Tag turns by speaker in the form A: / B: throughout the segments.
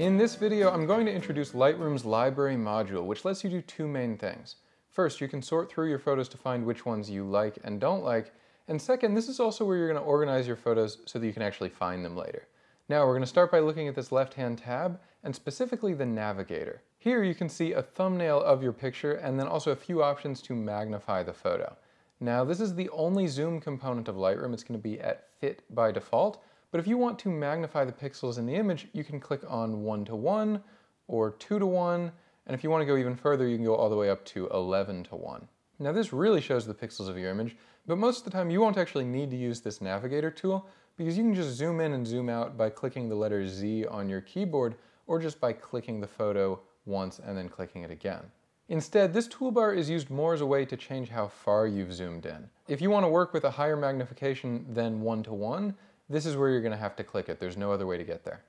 A: In this video, I'm going to introduce Lightroom's library module, which lets you do two main things. First, you can sort through your photos to find which ones you like and don't like, and second, this is also where you're going to organize your photos so that you can actually find them later. Now, we're going to start by looking at this left-hand tab, and specifically the navigator. Here you can see a thumbnail of your picture and then also a few options to magnify the photo. Now, this is the only zoom component of Lightroom. It's going to be at fit by default, but if you want to magnify the pixels in the image, you can click on 1 to 1 or 2 to 1, and if you want to go even further, you can go all the way up to 11 to 1. Now this really shows the pixels of your image, but most of the time you won't actually need to use this navigator tool because you can just zoom in and zoom out by clicking the letter Z on your keyboard or just by clicking the photo once and then clicking it again. Instead, this toolbar is used more as a way to change how far you've zoomed in. If you want to work with a higher magnification than 1 to 1, this is where you're going to have to click it. There's no other way to get there.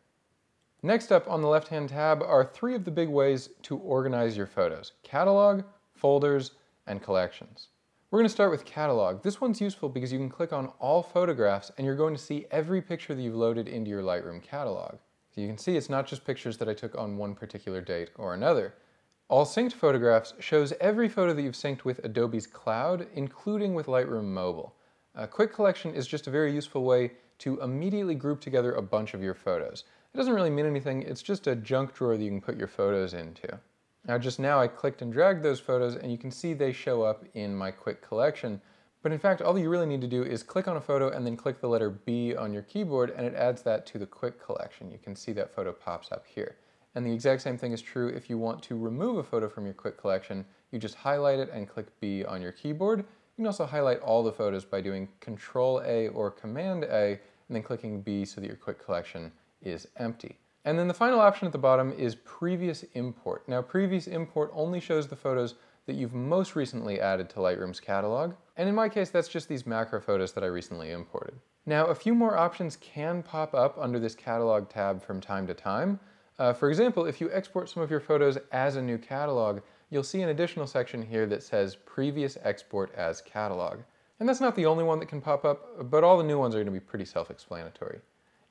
A: Next up on the left-hand tab are three of the big ways to organize your photos. Catalog, folders, and collections. We're going to start with catalog. This one's useful because you can click on all photographs and you're going to see every picture that you've loaded into your Lightroom catalog. So you can see it's not just pictures that I took on one particular date or another. All synced photographs shows every photo that you've synced with Adobe's cloud, including with Lightroom Mobile. A quick collection is just a very useful way to immediately group together a bunch of your photos. It doesn't really mean anything, it's just a junk drawer that you can put your photos into. Now just now I clicked and dragged those photos and you can see they show up in my quick collection. But in fact, all you really need to do is click on a photo and then click the letter B on your keyboard and it adds that to the quick collection. You can see that photo pops up here. And the exact same thing is true if you want to remove a photo from your quick collection. You just highlight it and click B on your keyboard. You can also highlight all the photos by doing Control A or Command A and then clicking B so that your quick collection is empty. And then the final option at the bottom is previous import. Now previous import only shows the photos that you've most recently added to Lightroom's catalog. And in my case, that's just these macro photos that I recently imported. Now, a few more options can pop up under this catalog tab from time to time. Uh, for example, if you export some of your photos as a new catalog, you'll see an additional section here that says previous export as catalog. And that's not the only one that can pop up, but all the new ones are going to be pretty self-explanatory.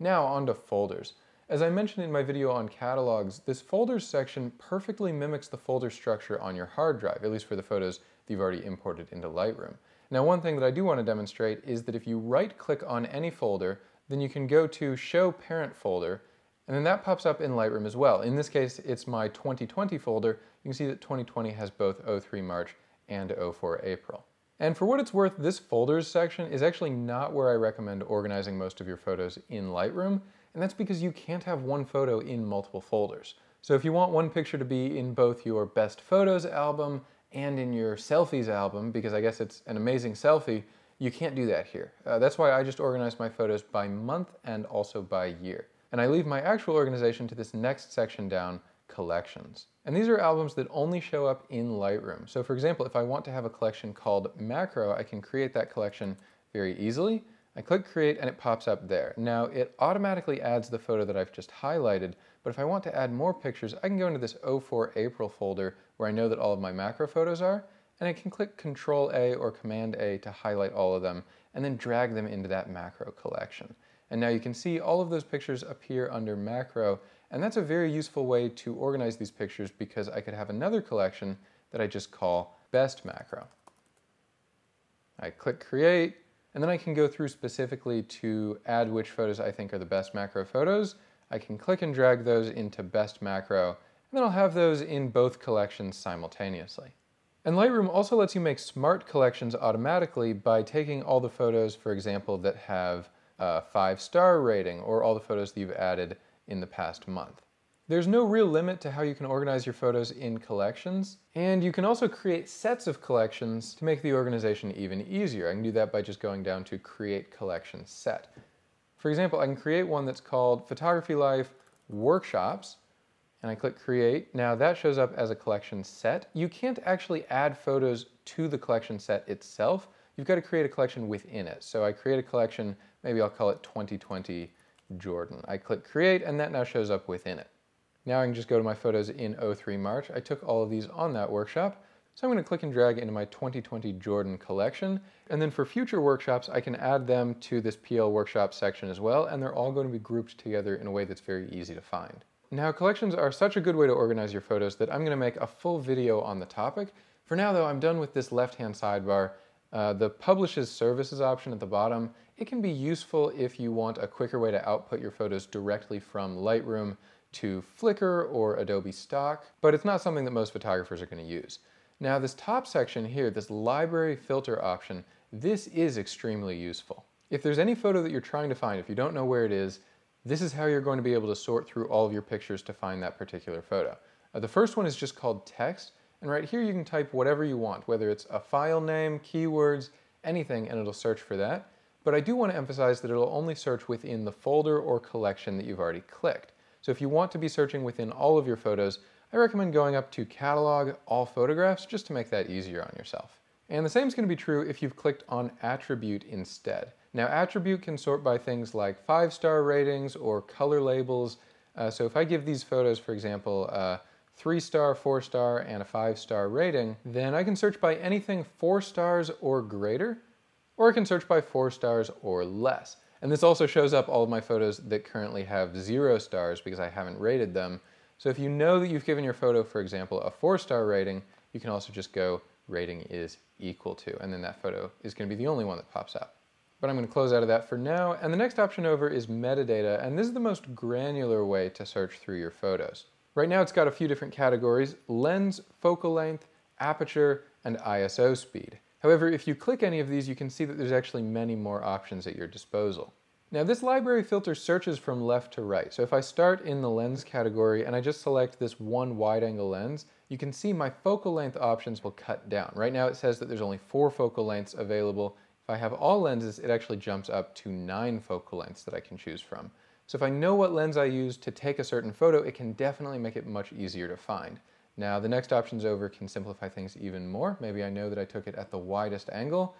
A: Now on to folders. As I mentioned in my video on catalogs, this folders section perfectly mimics the folder structure on your hard drive, at least for the photos that you've already imported into Lightroom. Now one thing that I do want to demonstrate is that if you right-click on any folder, then you can go to Show Parent Folder, and then that pops up in Lightroom as well. In this case, it's my 2020 folder. You can see that 2020 has both 03 March and 04 April. And for what it's worth, this folders section is actually not where I recommend organizing most of your photos in Lightroom, and that's because you can't have one photo in multiple folders. So if you want one picture to be in both your best photos album and in your selfies album, because I guess it's an amazing selfie, you can't do that here. Uh, that's why I just organize my photos by month and also by year. And I leave my actual organization to this next section down, collections. And these are albums that only show up in Lightroom. So for example, if I want to have a collection called Macro, I can create that collection very easily. I click create and it pops up there. Now it automatically adds the photo that I've just highlighted, but if I want to add more pictures, I can go into this 04 April folder where I know that all of my macro photos are, and I can click Control A or Command A to highlight all of them, and then drag them into that macro collection. And now you can see all of those pictures appear under macro, and that's a very useful way to organize these pictures because I could have another collection that I just call best macro. I click create, and then I can go through specifically to add which photos I think are the best macro photos. I can click and drag those into best macro, and then I'll have those in both collections simultaneously. And Lightroom also lets you make smart collections automatically by taking all the photos, for example, that have a five star rating or all the photos that you've added in the past month. There's no real limit to how you can organize your photos in collections, and you can also create sets of collections to make the organization even easier. I can do that by just going down to Create Collection Set. For example, I can create one that's called Photography Life Workshops, and I click Create. Now that shows up as a collection set. You can't actually add photos to the collection set itself. You've got to create a collection within it. So I create a collection, maybe I'll call it 2020 Jordan. I click create and that now shows up within it. Now I can just go to my photos in 03 March. I took all of these on that workshop. So I'm going to click and drag into my 2020 Jordan collection. And then for future workshops, I can add them to this PL workshop section as well. And they're all going to be grouped together in a way that's very easy to find. Now, collections are such a good way to organize your photos that I'm going to make a full video on the topic. For now, though, I'm done with this left-hand sidebar. Uh, the Publishes Services option at the bottom, it can be useful if you want a quicker way to output your photos directly from Lightroom to Flickr or Adobe Stock, but it's not something that most photographers are going to use. Now, this top section here, this library filter option, this is extremely useful. If there's any photo that you're trying to find, if you don't know where it is, this is how you're going to be able to sort through all of your pictures to find that particular photo. Uh, the first one is just called text, and right here you can type whatever you want, whether it's a file name, keywords, anything, and it'll search for that. But I do want to emphasize that it'll only search within the folder or collection that you've already clicked. So if you want to be searching within all of your photos, I recommend going up to Catalog, All Photographs, just to make that easier on yourself. And the same is going to be true if you've clicked on Attribute instead. Now attribute can sort by things like five-star ratings or color labels. Uh, so if I give these photos, for example, a three-star, four-star, and a five-star rating, then I can search by anything four stars or greater, or I can search by four stars or less. And this also shows up all of my photos that currently have zero stars because I haven't rated them. So if you know that you've given your photo, for example, a four-star rating, you can also just go rating is equal to, and then that photo is going to be the only one that pops up but I'm going to close out of that for now. And the next option over is metadata, and this is the most granular way to search through your photos. Right now it's got a few different categories, lens, focal length, aperture, and ISO speed. However, if you click any of these, you can see that there's actually many more options at your disposal. Now this library filter searches from left to right. So if I start in the lens category and I just select this one wide angle lens, you can see my focal length options will cut down. Right now it says that there's only four focal lengths available if I have all lenses, it actually jumps up to nine focal lengths that I can choose from. So if I know what lens I use to take a certain photo, it can definitely make it much easier to find. Now the next options over can simplify things even more. Maybe I know that I took it at the widest angle,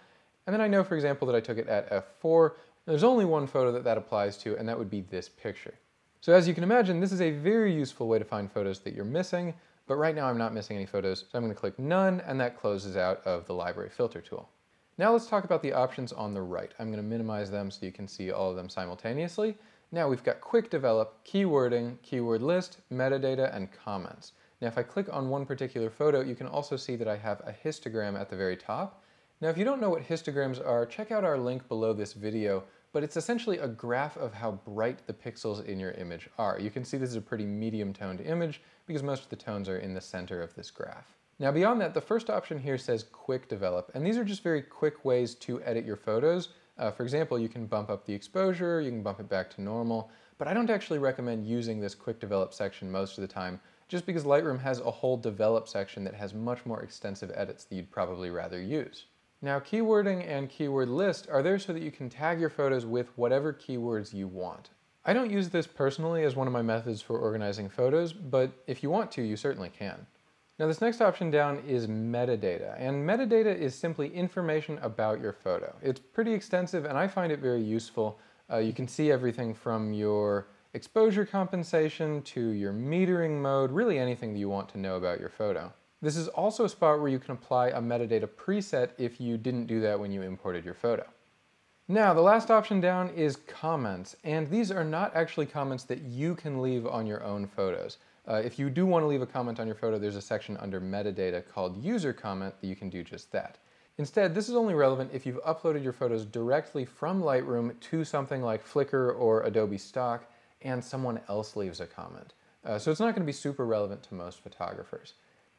A: and then I know, for example, that I took it at f4. There's only one photo that that applies to, and that would be this picture. So as you can imagine, this is a very useful way to find photos that you're missing, but right now I'm not missing any photos, so I'm going to click None, and that closes out of the library filter tool. Now let's talk about the options on the right. I'm going to minimize them so you can see all of them simultaneously. Now we've got quick develop, keywording, keyword list, metadata, and comments. Now if I click on one particular photo, you can also see that I have a histogram at the very top. Now if you don't know what histograms are, check out our link below this video, but it's essentially a graph of how bright the pixels in your image are. You can see this is a pretty medium toned image because most of the tones are in the center of this graph. Now beyond that, the first option here says quick develop, and these are just very quick ways to edit your photos. Uh, for example, you can bump up the exposure, you can bump it back to normal, but I don't actually recommend using this quick develop section most of the time, just because Lightroom has a whole develop section that has much more extensive edits that you'd probably rather use. Now keywording and keyword list are there so that you can tag your photos with whatever keywords you want. I don't use this personally as one of my methods for organizing photos, but if you want to, you certainly can. Now this next option down is metadata, and metadata is simply information about your photo. It's pretty extensive and I find it very useful. Uh, you can see everything from your exposure compensation to your metering mode, really anything that you want to know about your photo. This is also a spot where you can apply a metadata preset if you didn't do that when you imported your photo. Now, the last option down is comments, and these are not actually comments that you can leave on your own photos. Uh, if you do want to leave a comment on your photo, there's a section under metadata called user comment that you can do just that. Instead, this is only relevant if you've uploaded your photos directly from Lightroom to something like Flickr or Adobe Stock and someone else leaves a comment. Uh, so it's not going to be super relevant to most photographers.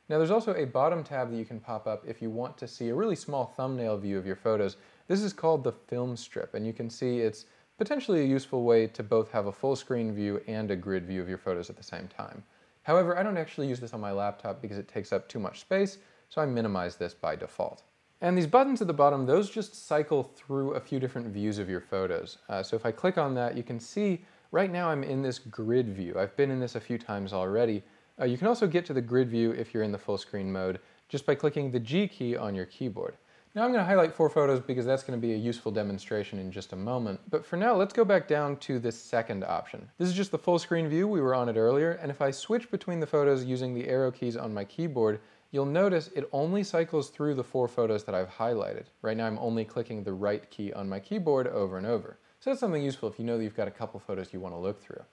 A: Now there's also a bottom tab that you can pop up if you want to see a really small thumbnail view of your photos. This is called the film strip and you can see it's potentially a useful way to both have a full screen view and a grid view of your photos at the same time. However, I don't actually use this on my laptop because it takes up too much space, so I minimize this by default. And these buttons at the bottom, those just cycle through a few different views of your photos. Uh, so if I click on that, you can see right now I'm in this grid view. I've been in this a few times already. Uh, you can also get to the grid view if you're in the full screen mode just by clicking the G key on your keyboard. Now I'm going to highlight four photos because that's going to be a useful demonstration in just a moment. But for now, let's go back down to this second option. This is just the full screen view, we were on it earlier, and if I switch between the photos using the arrow keys on my keyboard, you'll notice it only cycles through the four photos that I've highlighted. Right now I'm only clicking the right key on my keyboard over and over. So that's something useful if you know that you've got a couple photos you want to look through.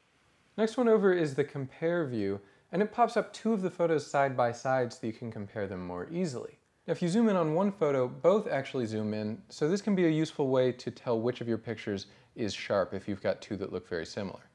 A: Next one over is the compare view, and it pops up two of the photos side by side so you can compare them more easily. Now if you zoom in on one photo, both actually zoom in, so this can be a useful way to tell which of your pictures is sharp if you've got two that look very similar.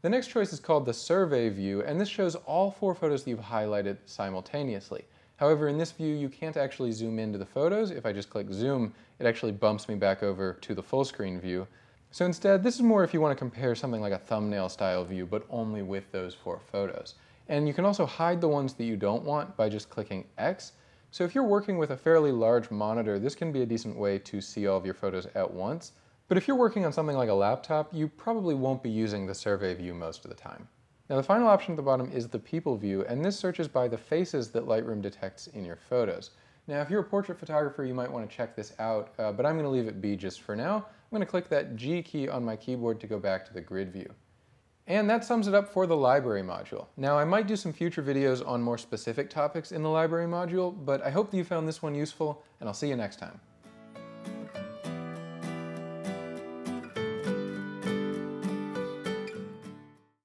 A: The next choice is called the survey view, and this shows all four photos that you've highlighted simultaneously. However, in this view, you can't actually zoom into the photos. If I just click zoom, it actually bumps me back over to the full screen view. So instead, this is more if you want to compare something like a thumbnail style view, but only with those four photos. And you can also hide the ones that you don't want by just clicking X. So if you're working with a fairly large monitor, this can be a decent way to see all of your photos at once. But if you're working on something like a laptop, you probably won't be using the survey view most of the time. Now the final option at the bottom is the people view, and this searches by the faces that Lightroom detects in your photos. Now if you're a portrait photographer, you might want to check this out, uh, but I'm going to leave it be just for now. I'm going to click that G key on my keyboard to go back to the grid view. And that sums it up for the library module. Now I might do some future videos on more specific topics in the library module, but I hope that you found this one useful, and I'll see you next time.